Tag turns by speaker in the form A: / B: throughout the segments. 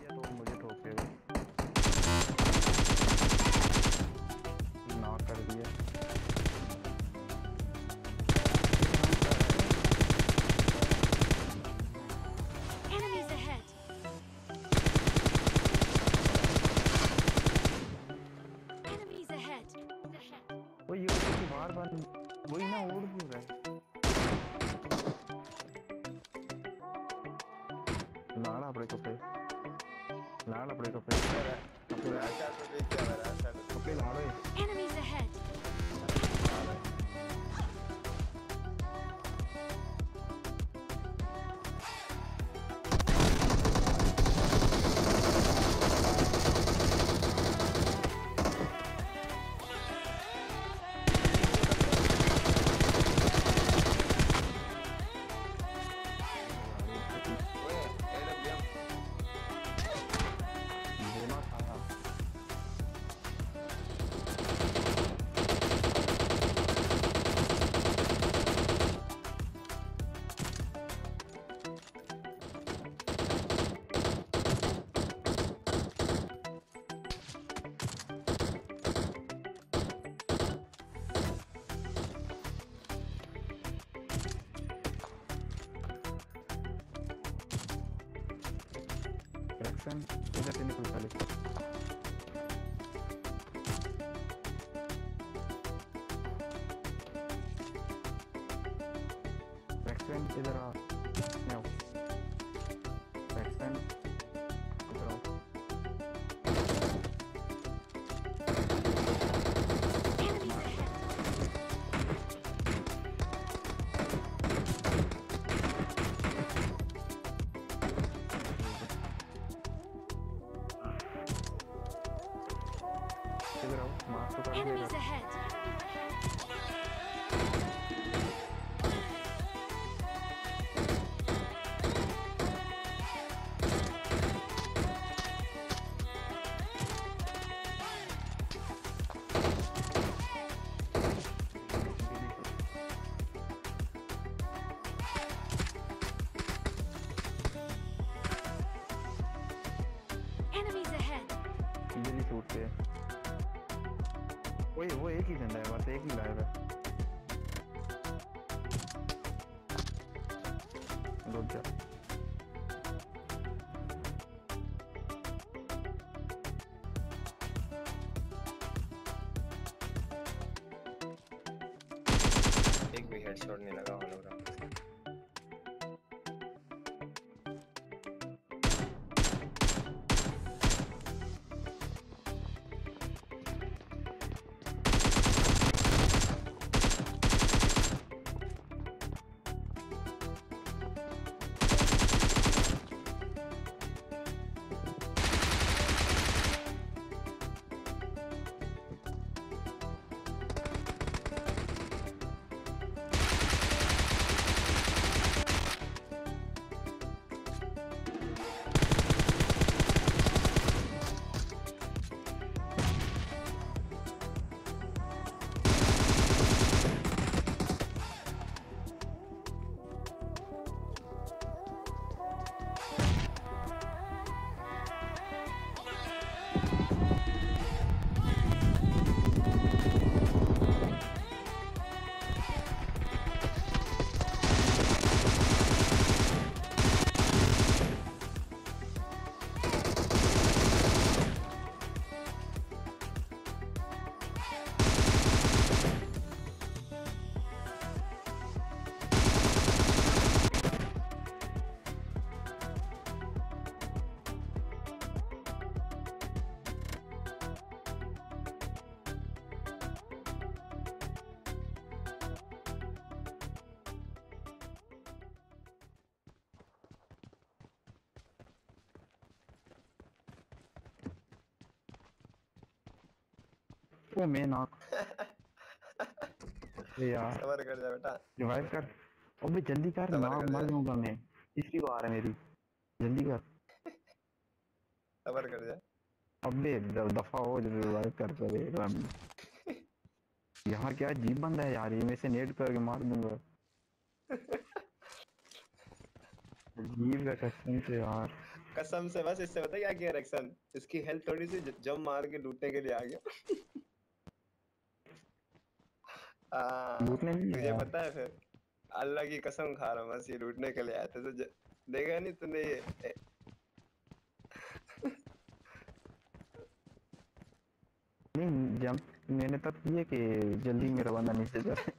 A: ये तो मुझे ठोकेगा ना कर दिया! वो ये बार बार वही ना उड़ क्यों रहा है। நானும் அப்படியே
B: தொப்பேன் நானும் அப்படியே தொப்பேன் அப்படியே நானும் Anderson, Josefine
A: González. Jackson
C: Enemies ahead. Enemies ahead.
A: Easily shoot there. वही वो एक ही झंडा है बस एक ही लाइव है. रुक जा. वो मैं नॉक. यार
B: सबर कर जा बेटा
A: रिवाइव कर अबे जल्दी कर नॉक
B: कर
A: मर जाऊँगा मैं तीसरी बार है मेरी जल्दी कर
B: सबर कर जा
A: अबे दफ़ा हो रिवाइव कर कर एक रन यहाँ क्या जीप बंदा है यार ये मैं से नेट करके मार दूँगा अजीब है कसम से यार
B: कसम से बस इससे पता क्या किया रक्सन इसकी हेल्थ थोड़ी सी जम मार के लूटने के लिए आ गया।
A: लूटने नहीं
B: तुझे। पता है फिर। अल्लाह की कसम खा रहा हूँ बस ये लूटने के लिए आया था तो ज- देखा नहीं तूने ये?
A: नहीं जंप मैंने तब किए कि जल्दी मेरा बंदा नीचे जाए।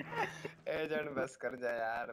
B: एजेंट बस कर जा यार